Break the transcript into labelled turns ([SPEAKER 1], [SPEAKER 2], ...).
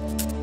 [SPEAKER 1] Bye.